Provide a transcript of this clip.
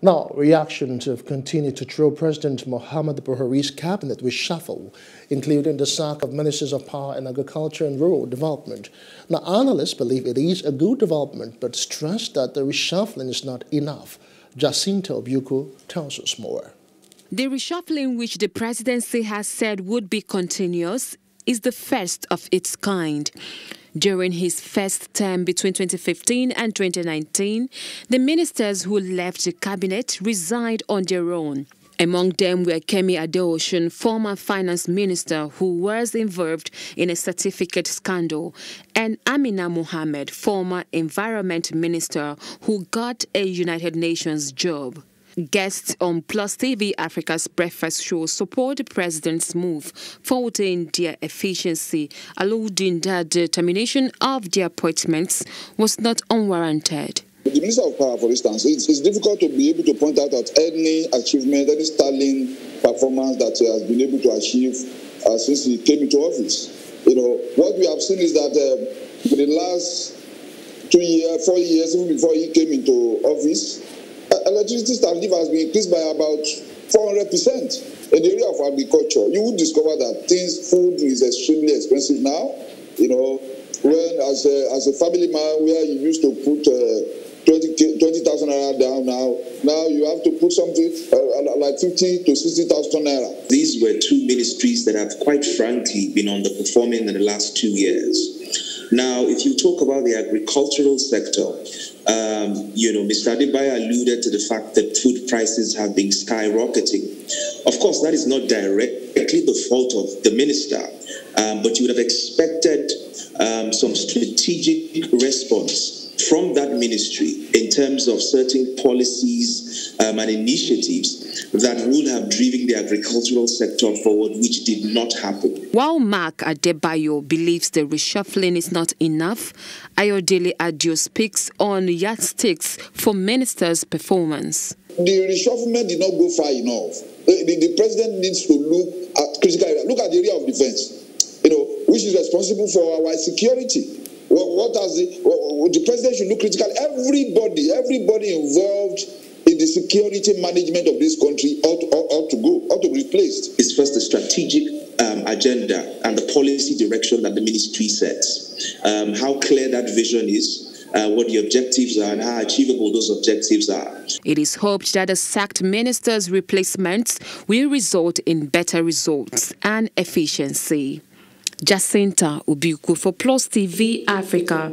Now, reactions have continued to throw President Muhammadu Buhari's cabinet reshuffle, including the sack of ministers of power and agriculture and rural development. Now, analysts believe it is a good development, but stress that the reshuffling is not enough. Jacinta Obiuku tells us more. The reshuffling, which the presidency has said would be continuous, is the first of its kind. During his first term between 2015 and 2019, the ministers who left the cabinet resigned on their own. Among them were Kemi Adeosun, former finance minister who was involved in a certificate scandal, and Amina Mohammed, former environment minister who got a United Nations job. Guests on Plus TV Africa's breakfast show support the president's move, faulting their efficiency, alluding that the termination of their appointments was not unwarranted. The Minister of Power, for instance, it's, it's, difficult to be able to point out at any achievement, any sterling performance that he has been able to achieve uh, since he came into office. You know, what we have seen is that uh, for the last two years, four years, even before he came into office, electricity tariff has been increased by about 400% in the area of agriculture. You would discover that things, food is extremely expensive now. You know, when as a, as a family man, where you used to put uh, 20,000 20, naira down now, now you have to put something uh, like 50 to 60,000 naira. These were two ministries that have quite frankly been underperforming in the last two years. Now, if you talk about the agricultural sector, um, you know, Mr. Adebayo alluded to the fact that food prices have been skyrocketing. Of course, that is not directly the fault of the minister, um, but you would have expected um, some strategic response from that ministry in terms of certain policies um, and initiatives that would have driven the agricultural sector forward, which did not happen. While Mark Adebayo believes the reshuffling is not enough, Ayodele Adio speaks on yardsticks for ministers' performance. The reshuffling did not go far enough. The, the, the president needs to look at critical area. Look at the area of defense, you know, which is responsible for our security. What, what has the, the president should look critical. Everybody, everybody involved in the security management of this country ought, ought, ought to go, ought to be replaced. It's first the strategic um, agenda and the policy direction that the ministry sets. Um, how clear that vision is. Uh, what the objectives are and how achievable those objectives are. It is hoped that the sacked minister's replacements will result in better results and efficiency. Jacinta Ubiku for Plus TV Africa.